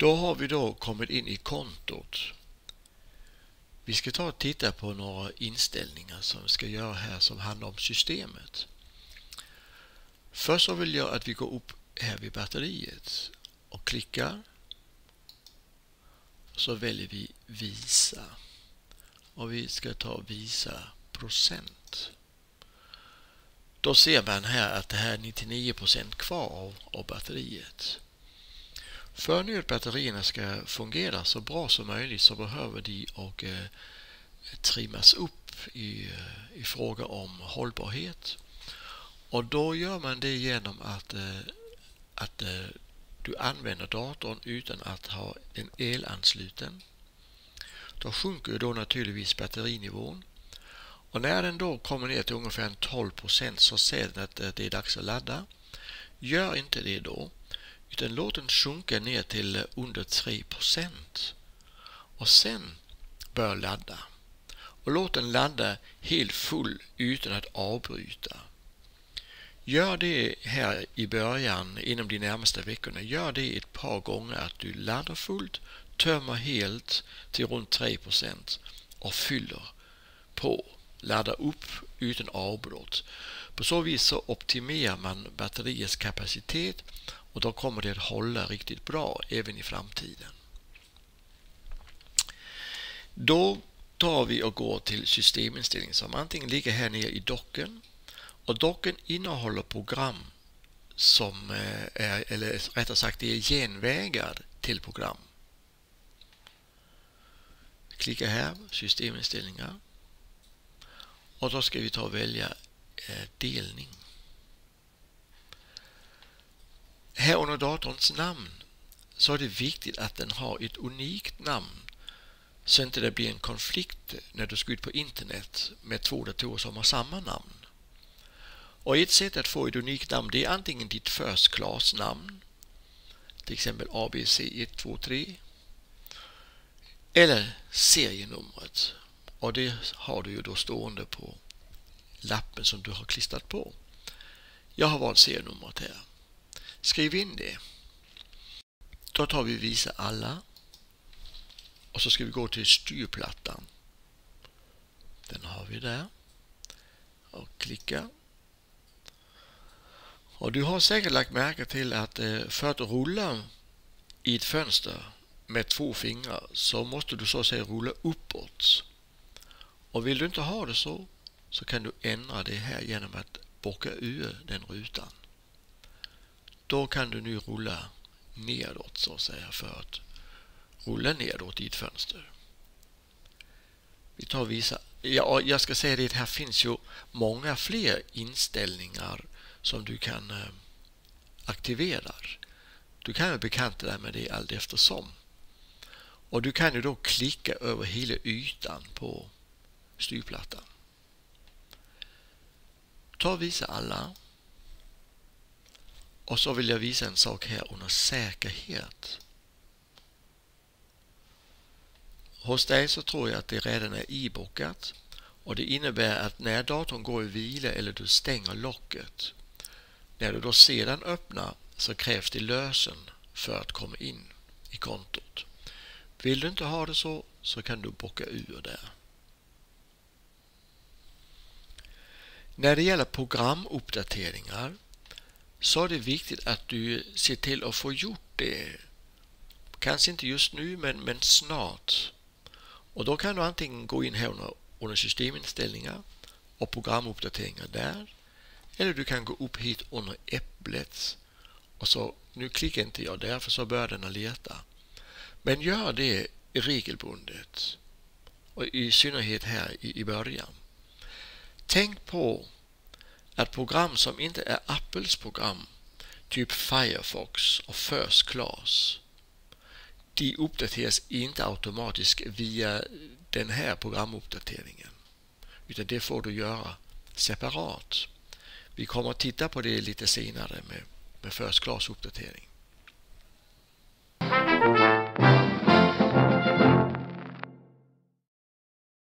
Då har vi då kommit in i kontot. Vi ska ta och titta på några inställningar som vi ska göra här som handlar om systemet. Först så vill jag att vi går upp här vid batteriet och klickar. Så väljer vi visa. Och vi ska ta visa procent. Då ser man här att det här är 99% kvar av, av batteriet. För nu att batterierna ska fungera så bra som möjligt så behöver de och eh, trimmas upp i, eh, i fråga om hållbarhet. Och då gör man det genom att, eh, att eh, du använder datorn utan att ha den elansluten. Då sjunker då naturligtvis batterinivån. Och när den då kommer ner till ungefär 12 så ser den att eh, det är dags att ladda. Gör inte det då utan låt den sjunka ner till eh, under 3% och sen bör ladda. Och låt den ladda helt full utan att avbryta. Gör det här i början inom de närmaste veckorna. Gör det ett par gånger att du laddar fullt, tömmer helt till runt 3% och fyller på. Laddar upp utan avbrott. På så vis så optimerar man batteriets kapacitet och då kommer det att hålla riktigt bra även i framtiden. Då tar vi och går till systeminställning som antingen ligger här nere i docken och docken innehåller program som eh, är, eller rättare sagt det är genvägar till program. Klicka här, systeminställningar och då ska vi ta och välja eh, delning. Här under datorns namn så är det viktigt att den har ett unikt namn så inte det blir en konflikt när du ska ut på internet med två datorer som har samma namn. Och ett sätt att få ett unikt namn det är antingen ditt first class namn, till exempel ABC123, eller serienumret. Och det har du ju då stående på lappen som du har klistrat på. Jag har valt serienumret här. Skriv in det. Då tar vi visa alla. Och så ska vi gå till styrplattan. Den har vi där. Och klicka. Och du har säkert lagt märke till att eh, för att rulla i ett fönster med två fingrar så måste du så att säga rulla uppåt. Och vill du inte ha det så så kan du ändra det här genom att bocka ur den rutan. Då kan du nu rulla nedåt så att säga för att rulla nedåt i ett fönster. Vi tar visa. Ja, jag ska säga det, här finns ju många fler inställningar som du kan eh, aktivera. Du kan ju bekanta dig med det allt eftersom. Och du kan ju då klicka över hela ytan på styrplattan. Ta och visa alla. Och så vill jag visa en sak här under säkerhet. Hos dig så tror jag att det redan är ibockat och det innebär att när datorn går i vila eller du stänger locket, när du då sedan öppnar så krävs det lösen för att komma in i kontot. Vill du inte ha det så, så kan du bocka ur där. När det gäller programuppdateringar så är det viktigt att du ser till att få gjort det. Kanske inte just nu, men, men snart. Och då kan du antingen gå in här under, under systeminställningar och programuppdateringar där. Eller du kan gå upp hit under äpplet. Och så, nu klickar inte jag där för så börjar den att leta. Men gör det regelbundet. Och i synnerhet här i, i början. Tänk på att program som inte är Apples program, typ Firefox och First Class, de uppdateras inte automatiskt via den här programuppdateringen. Utan det får du göra separat. Vi kommer att titta på det lite senare med, med First Class-uppdatering.